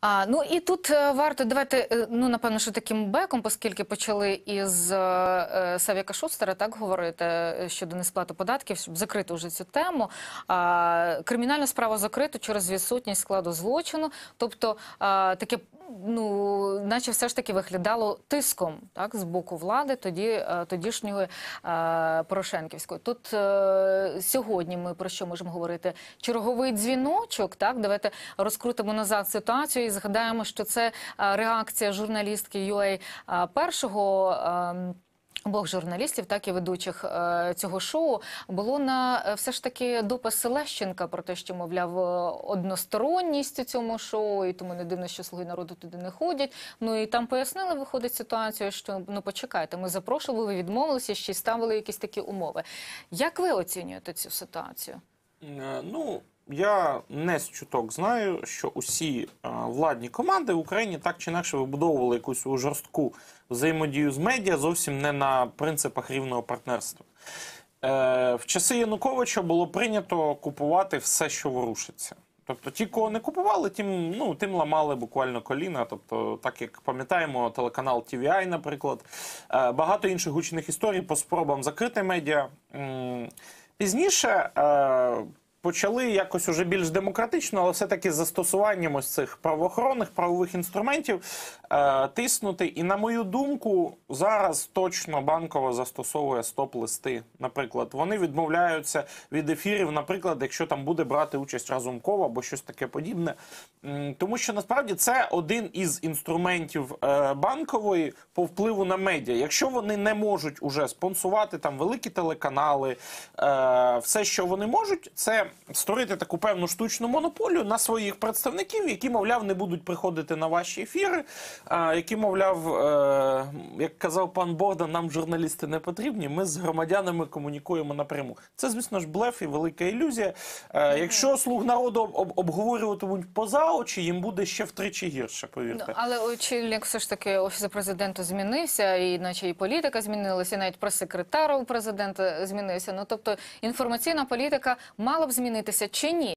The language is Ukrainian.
А, ну і тут е, варто давайте, е, ну напевно, що таким беком, оскільки почали із е, е, Савіка Шустера так говорити щодо несплати податків, щоб закрити вже цю тему. А, кримінальна справа закрита через відсутність складу злочину. Тобто а, таке, ну наче все ж таки виглядало тиском так з боку влади, тоді е, тодішньої е, Порошенківської. Тут е, сьогодні ми про що можемо говорити? Черговий дзвіночок. Так, давайте розкрутимо назад ситуацію і згадаємо, що це е, реакція журналістки UA е, першого. е, Обох журналістів, так і ведучих е, цього шоу, було на е, все ж таки допис Лещенка про те, що мовляв е, односторонність у цьому шоу, і тому не дивно, що слуги народу туди не ходять. Ну і там пояснили, виходить ситуацію, що ну почекайте, ми запрошували, ви відмовилися, ще й ставили якісь такі умови. Як ви оцінюєте цю ситуацію? Ну, я не з чуток знаю, що усі е, владні команди в Україні так чи інакше вибудовували якусь жорстку взаємодію з медіа зовсім не на принципах рівного партнерства. Е, В часи Януковича було прийнято купувати все, що ворушиться. Тобто ті, кого не купували, тим, ну, тим ламали буквально коліна. Тобто, так як пам'ятаємо, телеканал TVI, наприклад, Е, багато інших гучних історій по спробам закрити медіа. Пізніше почали якось уже більш демократично, але все-таки застосуванням ось цих правоохоронних правових інструментів е, тиснути. І на мою думку, зараз точно банково застосовує стоп-листи. Наприклад, вони відмовляються від ефірів, наприклад, якщо там буде брати участь Разумкова або щось таке подібне. Тому що насправді це один із інструментів е, банкової по впливу на медіа. Якщо вони не можуть уже спонсувати там великі телеканали, е, все, що вони можуть, це створити таку певну штучну монополію на своїх представників, які, мовляв, не будуть приходити на ваші ефіри, які, мовляв, е, як казав пан Богдан, нам журналісти не потрібні. Ми з громадянами комунікуємо напряму. Це, звісно ж, блеф і велика ілюзія. Е, якщо слуг народу об- об- обговорюватимуть поза очі, їм буде ще втричі гірше, повірте. Ну, але очільник все ж таки офісу президента змінився, і наче і політика змінилася, і навіть прес-секретар у президента змінився. Ну тобто інформаційна політика мала б змінитися чи ні?